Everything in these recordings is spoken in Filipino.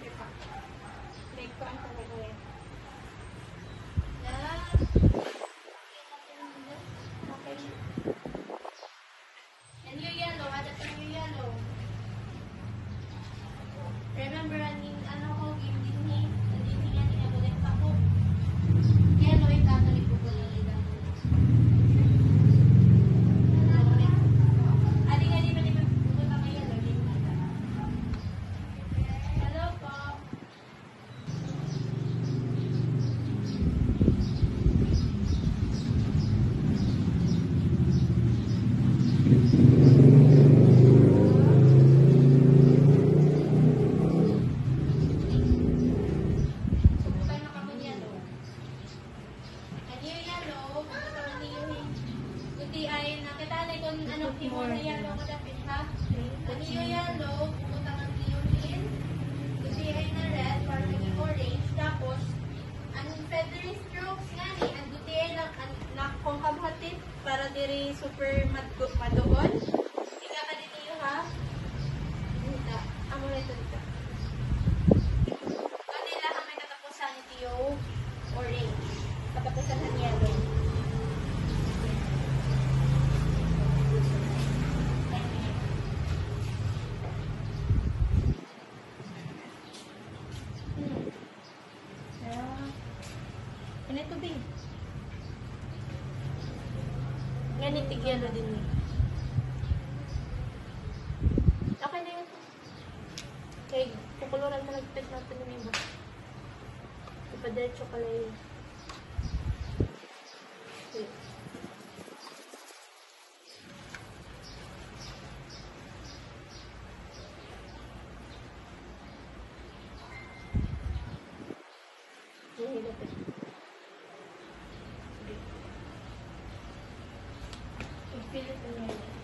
20 de cuánto me duele. super madugon. Tiga ka din niyo ha. Dita. Amo na ito dita. Ito nila kami katapusan ni yung orange. Katapusan ng yellow. Ini hmm. tuh bing. Yan, itigyan na din. Okay na yun. Okay, kukuluran na nagpit natin ng iba. Ipadiretso pala yun. Filipino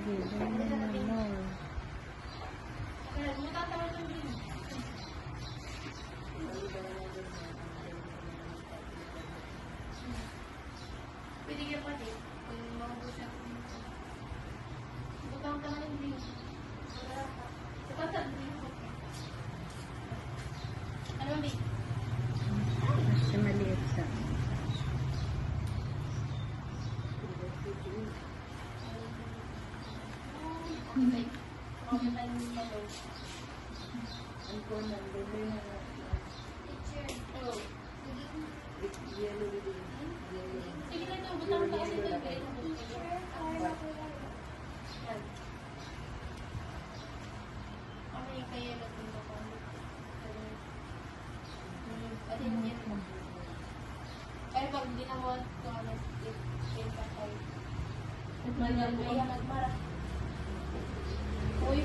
Pwede kaya pati, kung maubos ang butang ka ng green. Pero pag ginawa ko, nag-take pa tayo. Nagmara. Nagmara.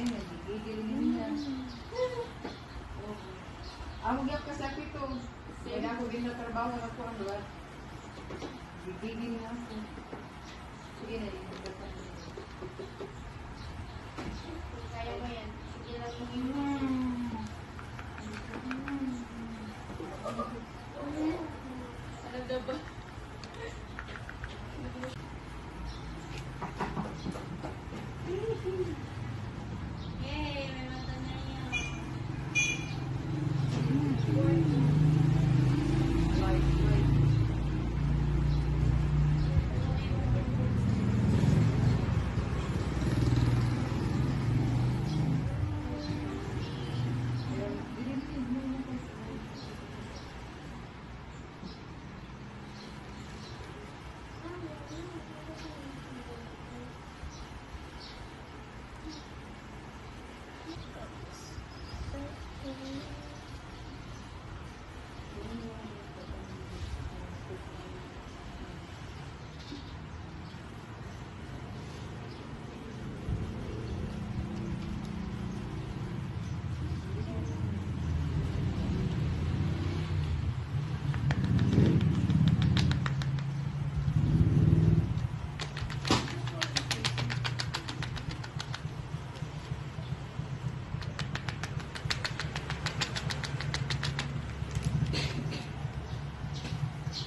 kayo, nagigigil niya. Ako gyap ka sa pito. Kaya ako din na trabaho na ako ang lugar. Gigigil na ako. Sige na, dito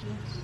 you.